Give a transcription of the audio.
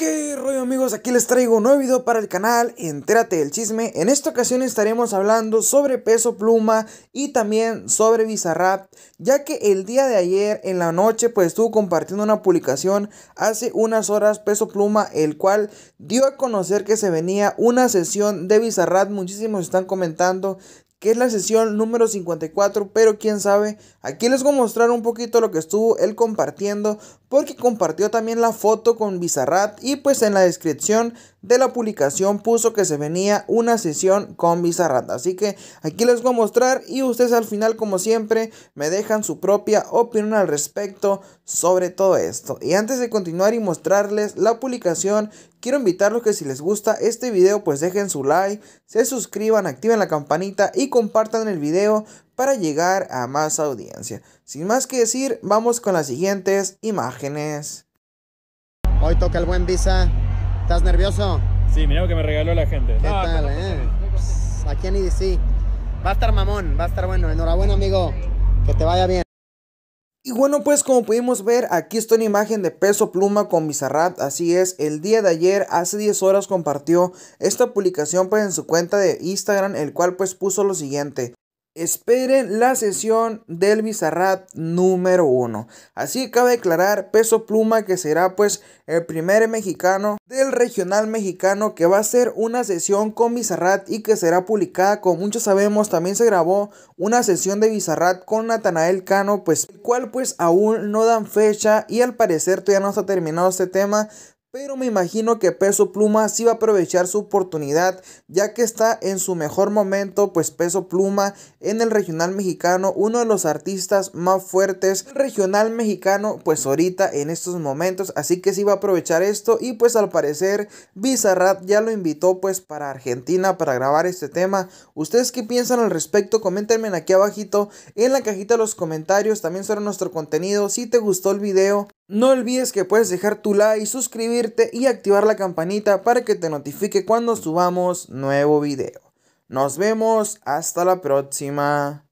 ¿Qué rollo amigos? Aquí les traigo un nuevo video para el canal, entérate del chisme. En esta ocasión estaremos hablando sobre Peso Pluma y también sobre Bizarrap, ya que el día de ayer en la noche pues estuvo compartiendo una publicación hace unas horas Peso Pluma, el cual dio a conocer que se venía una sesión de Bizarrap, muchísimos están comentando que es la sesión número 54, pero quién sabe, aquí les voy a mostrar un poquito lo que estuvo él compartiendo, porque compartió también la foto con Bizarrat y pues en la descripción de la publicación puso que se venía una sesión con Bizarrat, así que aquí les voy a mostrar y ustedes al final como siempre me dejan su propia opinión al respecto sobre todo esto. Y antes de continuar y mostrarles la publicación, Quiero invitarlos que si les gusta este video pues dejen su like, se suscriban, activen la campanita y compartan el video para llegar a más audiencia. Sin más que decir, vamos con las siguientes imágenes. Hoy toca el buen Visa. ¿Estás nervioso? Sí, mira lo que me regaló la gente. ¿Qué tal, eh? aquí en EDC. Va a estar mamón, va a estar bueno. Enhorabuena, amigo. Que te vaya bien. Y bueno, pues como pudimos ver, aquí está una imagen de Peso Pluma con Bizarrap, así es, el día de ayer, hace 10 horas compartió esta publicación pues en su cuenta de Instagram, el cual pues puso lo siguiente. Esperen la sesión del Bizarrat número 1. Así cabe declarar Peso Pluma que será pues el primer mexicano del regional mexicano que va a ser una sesión con Bizarrat y que será publicada como muchos sabemos también se grabó una sesión de Bizarrat con Natanael Cano pues el cual pues aún no dan fecha y al parecer todavía no está terminado este tema pero me imagino que Peso Pluma sí va a aprovechar su oportunidad, ya que está en su mejor momento, pues Peso Pluma en el regional mexicano, uno de los artistas más fuertes regional mexicano, pues ahorita en estos momentos, así que sí va a aprovechar esto y pues al parecer Bizarrap ya lo invitó pues para Argentina para grabar este tema. ¿Ustedes qué piensan al respecto? Coméntenme aquí abajito en la cajita de los comentarios, también sobre nuestro contenido, si te gustó el video. No olvides que puedes dejar tu like, suscribirte y activar la campanita para que te notifique cuando subamos nuevo video. Nos vemos, hasta la próxima.